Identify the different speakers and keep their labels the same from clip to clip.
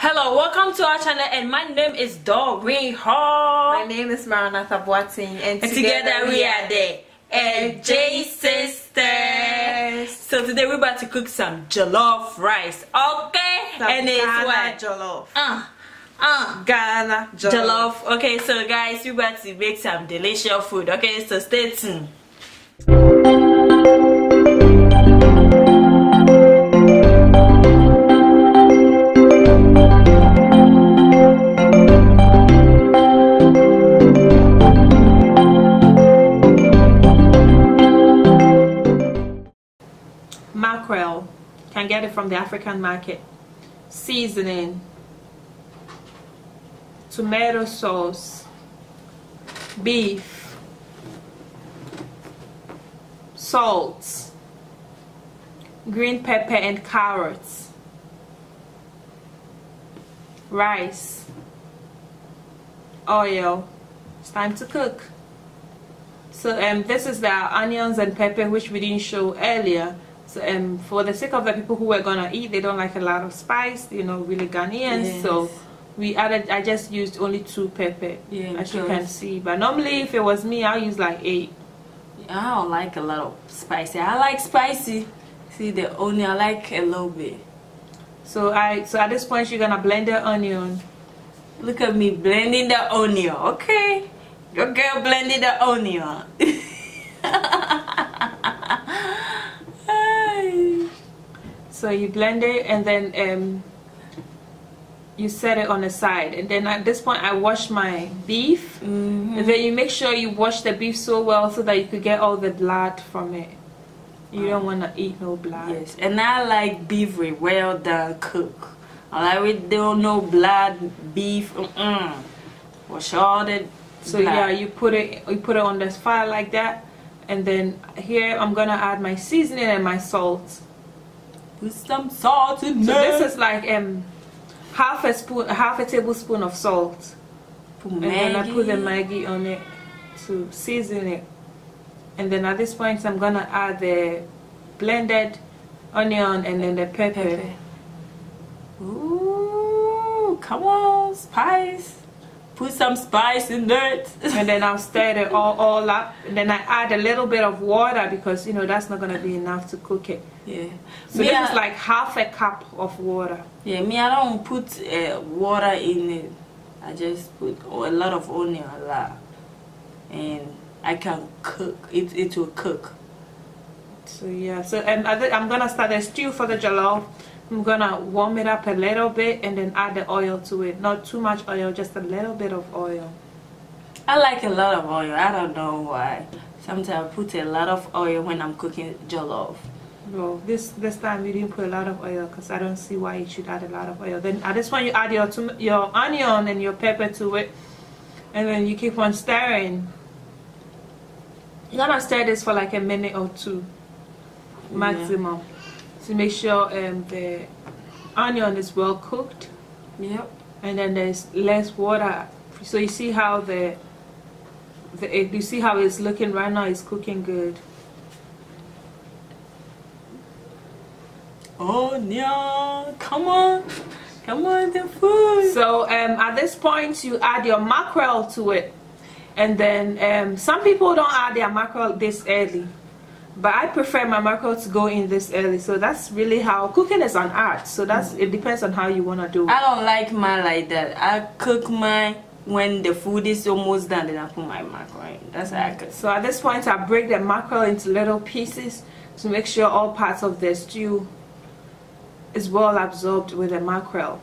Speaker 1: Hello, welcome to our channel and my name is Doreen Hall.
Speaker 2: My name is Maranatha Boateng and,
Speaker 1: and together, we are the Agyei Sisters. So today we're about to cook some jollof rice, okay?
Speaker 2: Some
Speaker 1: and it's
Speaker 2: Ghana
Speaker 1: what?
Speaker 2: jollof.
Speaker 1: Uh, uh,
Speaker 2: Ghana jollof.
Speaker 1: jollof. Okay, so guys, we're about to make some delicious food, okay? So stay tuned.
Speaker 2: Mackerel. Can get it from the African market. Seasoning. Tomato sauce. Beef. Salt. Green pepper and carrots. Rice. Oil. It's time to cook. So um, this is the onions and pepper which we didn't show earlier. So um, for the sake of the people who are gonna eat, they don't like a lot of spice, you know, really Ghanaians.
Speaker 1: Yes.
Speaker 2: So we added. I just used only two pepper,
Speaker 1: Yeah,
Speaker 2: as you can see. But normally, if it was me, I'll use like eight.
Speaker 1: I don't like a lot of spicy. I like spicy. See the onion, I like a little bit.
Speaker 2: So I. So at this point, you're gonna blend the onion.
Speaker 1: Look at me blending the onion, okay? Your girl blended the onion.
Speaker 2: So you blend it, and then um, you set it on the side. And then at this point, I wash my beef.
Speaker 1: Mhm.
Speaker 2: And then you make sure you wash the beef so well so that you could get all the blood from it. You don't want to eat no blood.
Speaker 1: Yes, and I like beef with well done cook. I like with no no blood beef. Mm-mm. Wash all the
Speaker 2: So
Speaker 1: blood.
Speaker 2: yeah, you put it you put it on the fire like that, and then here I'm gonna add my seasoning and my salt.
Speaker 1: Put some salt in
Speaker 2: So
Speaker 1: there.
Speaker 2: this is like um half a spoon, half a tablespoon of salt,
Speaker 1: Put
Speaker 2: and then I put the
Speaker 1: Maggi.
Speaker 2: Maggi on it to season it. And then at this point, I'm gonna add the blended onion and then the pepper.
Speaker 1: Pepper. Ooh, come on, spice. Put some spice in there.
Speaker 2: and then I'll stir it all, all up. And then I add a little bit of water because you know that's not gonna be enough to cook it.
Speaker 1: yeah.
Speaker 2: So
Speaker 1: me,
Speaker 2: this
Speaker 1: I,
Speaker 2: is like half a cup of water.
Speaker 1: yeah, me, I don't put uh, water in it. I just put a lot of onion, a lot, and I can cook. It it will cook.
Speaker 2: So yeah, so um, I I'm gonna start the stew for the jollof. I'm gonna warm it up a little bit and then add the oil to it. Not too much oil, just a little bit of oil.
Speaker 1: I like a lot of oil. I don't know why. Sometimes I put a lot of oil when I'm cooking jollof.
Speaker 2: Well, this this time you didn't put a lot of oil because I don't see why you should add a lot of oil. Then at this point you add your your onion and your pepper to it, and then you keep on stirring. You're gonna stir this for like a minute or two, maximum, to make sure um, the onion is well cooked,
Speaker 1: Yep.
Speaker 2: and then there's less water. So you see how the the it, you see how it's looking right now. It's cooking good.
Speaker 1: Onion, come on, come on, the food.
Speaker 2: So um, at this point, you add your mackerel to it, and then um, some people don't add their mackerel this early, but I prefer my mackerel to go in this early. So that's really how cooking is an art. So that's it depends on how you wanna do. it.
Speaker 1: I don't like mine like that. I cook mine when the food is almost done, then I put my macaroni. That's how I cook.
Speaker 2: So at this point, I break the mackerel into little pieces to make sure all parts of the stew is well absorbed with the mackerel.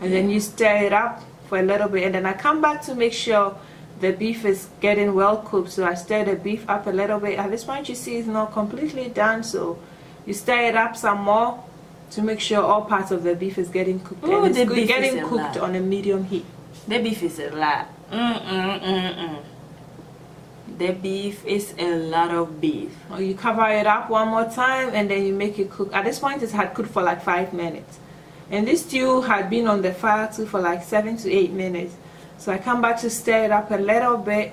Speaker 2: And then you stir it up for a little bit, and then I come back to make sure the beef is getting well cooked. So I stir the beef up a little bit. At this point, you see it's not completely done, so you stir it up some more to make sure all parts of the beef is getting cooked.
Speaker 1: Ooh,
Speaker 2: and it's
Speaker 1: the
Speaker 2: good-
Speaker 1: beef
Speaker 2: getting cooked
Speaker 1: lot.
Speaker 2: on a medium heat.
Speaker 1: The beef is a lot. Mm mm mm mm. The beef is a lot of beef.
Speaker 2: Or you cover it up one more time and then you make it cook. At this point, it had cooked for like five minutes. And this stew had been on the fire too for like seven to eight minutes. So I come back to stir it up a little bit.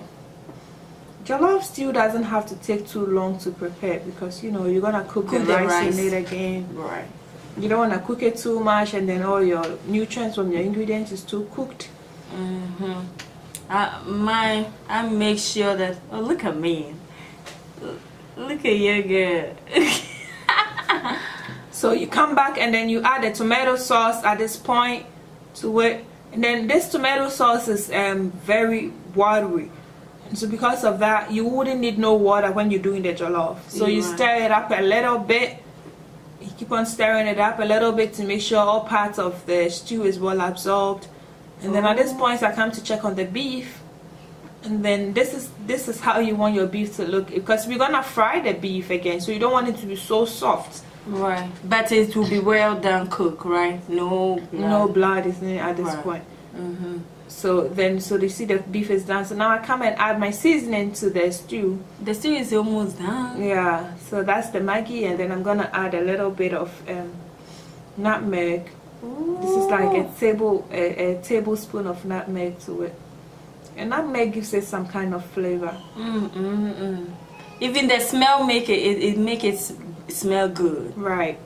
Speaker 2: Jollof stew doesn't have to take too long to prepare because you know you're gonna cook,
Speaker 1: Cook
Speaker 2: the,
Speaker 1: the
Speaker 2: rice,
Speaker 1: rice.
Speaker 2: in it again.
Speaker 1: Right.
Speaker 2: You don't want to cook it too much and then all your nutrients from your ingredients is too cooked.
Speaker 1: Mm-hmm. I, my, I make sure that, oh, look at me. Look at you, girl.
Speaker 2: so you come back and then you add the tomato sauce at this point to it. And then this tomato sauce is um, very watery. And so because of that, you wouldn't need no water when you're doing the jollof. So you stir it up a little bit. You keep on stirring it up a little bit to make sure all parts of the stew is well absorbed. And then at this point I come to check on the beef. And then this is this is how you want your beef to look. Because we're gonna fry the beef again so you don't want it to be so soft
Speaker 1: right but it will be well done cooked right no blood.
Speaker 2: no blood is in at this right. point
Speaker 1: mm -hmm.
Speaker 2: So then, so they see the beef is done. So now I come and add my seasoning to the stew.
Speaker 1: The stew is almost done.
Speaker 2: Yeah. So that's the Maggi, and then I'm gonna add a little bit of um, nutmeg. Ooh. This is like a table a, a, tablespoon of nutmeg to it. And nutmeg gives it some kind of flavor.
Speaker 1: Mm, mm, mm. Even the smell make it, it, it make it smell good.
Speaker 2: Right.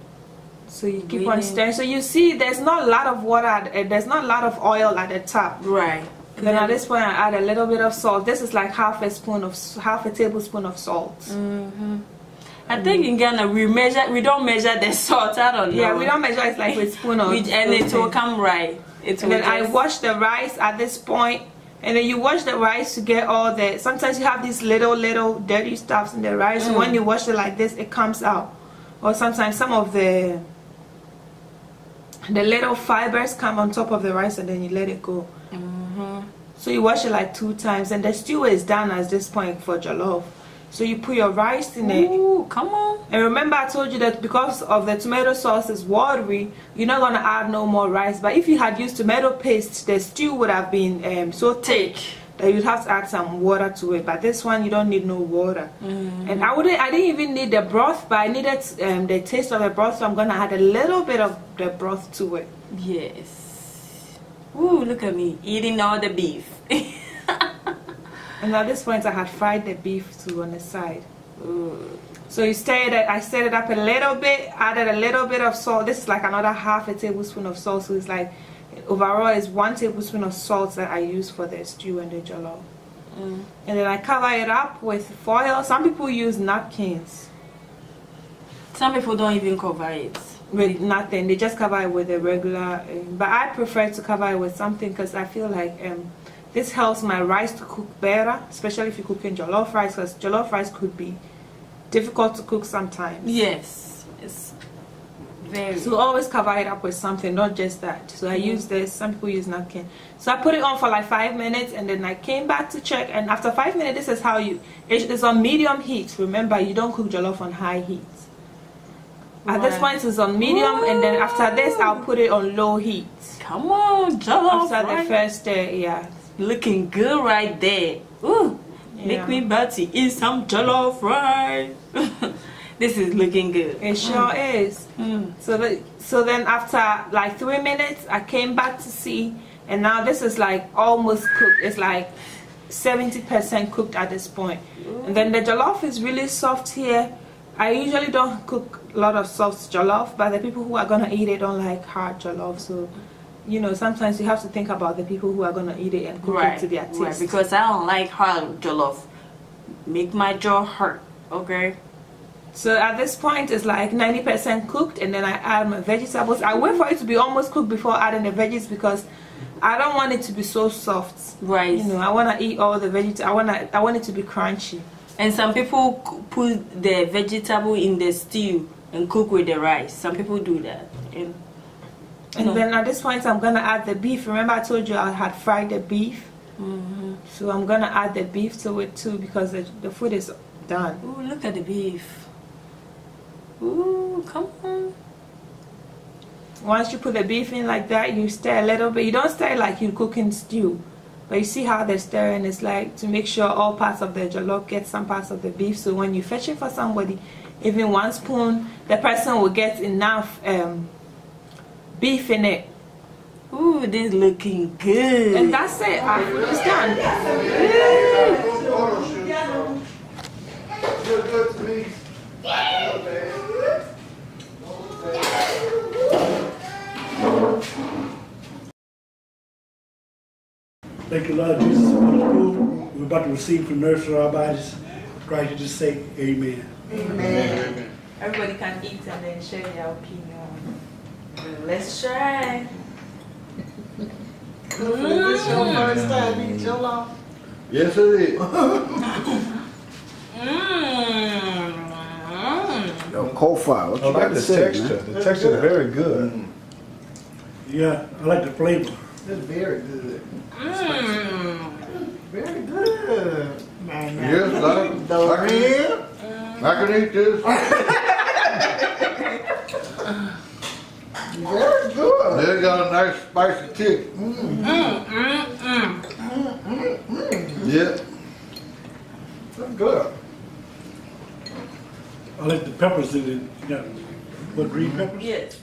Speaker 2: So you keep on stirring. So you see there's not a lot of water uh, there's not a lot of oil at the top.
Speaker 1: Right.
Speaker 2: Then at this point I add a little bit of salt. This is like half a spoon of half a tablespoon of salt.
Speaker 1: Mm -hmm. I think in Ghana we measure we don't measure the salt. I don't know.
Speaker 2: yeah we don't measure it's like with spoon or
Speaker 1: and it will come right. It
Speaker 2: and then I wash the rice at this point and then you wash the rice to get all the sometimes you have these little little dirty stuffs in the rice mm. when you wash it like this it comes out or sometimes some of the the little fibers come on top of the rice and then you let it go
Speaker 1: mm -hmm.
Speaker 2: so you wash it like two times and the stew is done at this point for jollof so you put your rice in it.
Speaker 1: Ooh, come on.
Speaker 2: And remember I told you that because of the tomato sauce is watery you're not gonna add no more rice. But if you had used tomato paste the stew would have been um, so thick that you'd have to add some water to it. But this one you don't need no water.
Speaker 1: Mm.
Speaker 2: and I wouldn't I didn't even need the broth but I needed um, the taste of the broth. So I'm gonna add a little bit of the broth to it.
Speaker 1: Yes. Ooh, look at me eating all the beef
Speaker 2: and at this point I had fried the beef too on the side so you stir it I stirred it up a little bit added a little bit of salt this is like another half a tablespoon of salt so it's like overall it's one tablespoon of salt that I use for the stew and the jollof.
Speaker 1: Mm.
Speaker 2: And then I cover it up with foil. Some people use napkins.
Speaker 1: Some people don't even cover it.
Speaker 2: With nothing. They just cover it with a regular. Um, but I prefer to cover it with something because I feel like um, this helps my rice to cook better, especially if you're cooking jollof rice because jollof rice could be difficult to cook sometimes.
Speaker 1: Yes. It's very.
Speaker 2: So always cover it up with something, not just that. So I mm. use this. Some people use napkin. So I put it on for like five minutes, and then I came back to check. And after five minutes, this is how you. It's on medium heat. Remember, you don't cook jollof on high heat. At this point, it's on medium, Ooh. and then after this, I'll put it on low heat.
Speaker 1: Come on, jollof.
Speaker 2: After the first day, yeah.
Speaker 1: Looking good right there. Ooh, yeah. make me about to eat some jollof rice. this is looking good.
Speaker 2: It sure mm. is.
Speaker 1: Mm.
Speaker 2: So that so then after like three minutes, I came back to see, and now this is like almost cooked. It's like 70% cooked at this point. And then the jollof is really soft here. I usually don't cook a lot of soft jollof, but the people who are gonna eat it don't like hard jollof. So, you know, sometimes you have to think about the people who are gonna eat it and cook
Speaker 1: right,
Speaker 2: it to their taste.
Speaker 1: Right, because I don't like hard jollof. Make my jaw hurt. Okay.
Speaker 2: So at this point it's like 90% cooked and then I add my vegetables. I wait for it to be almost cooked before adding the veggies because I don't want it to be so soft.
Speaker 1: Right.
Speaker 2: You know, I want to eat all the vegetables. I want I want it to be crunchy.
Speaker 1: And some people put the vegetable in the stew and cook with the rice. Some people do that. And,
Speaker 2: and then at this point I'm going to add the beef. Remember I told you I had fried the beef?
Speaker 1: Mm -hmm.
Speaker 2: So I'm going to add the beef to it too because the, the food is done.
Speaker 1: Oh, look at the beef. Ooh, come on.
Speaker 2: Once you put the beef in like that, you stir a little bit. You don't stir like you're cooking stew. But you see how they're stirring it's like to make sure all parts of the jollof get some parts of the beef. So when you fetch it for somebody, even one spoon, the person will get enough um, beef in it.
Speaker 1: Ooh, this looking good.
Speaker 2: And that's it. I, it's done.
Speaker 3: Thank you, Lord Jesus. We're about to receive from nurse our bodies. Christ just say, Amen.
Speaker 1: Amen. Amen. Everybody can eat and then share their opinion. Let's try.
Speaker 4: Is this your first time eating jollof?
Speaker 5: Yes, it is.
Speaker 1: Mmm.
Speaker 6: Yo, mm. Kofi, what
Speaker 7: I
Speaker 6: you got
Speaker 7: like
Speaker 6: to
Speaker 7: the
Speaker 6: say,
Speaker 7: texture.
Speaker 6: man?
Speaker 7: The texture is very good. Mm.
Speaker 3: Yeah, I like the flavor.
Speaker 4: It's very good.
Speaker 1: Mmm.
Speaker 4: Very good. Man, now,
Speaker 5: Yes, I, I can eat, I can eat this.
Speaker 4: Very good.
Speaker 5: They got a nice spicy chicken.
Speaker 1: Mmm. Mmm. Mmm.
Speaker 5: Yep.
Speaker 4: That's good.
Speaker 3: I like the peppers in it. You got what green peppers?
Speaker 1: Yes,